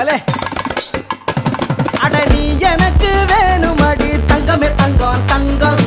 அலே அட நீ எனக்கு வேணும் அடி தங்கமே தங்கம். தங்கம்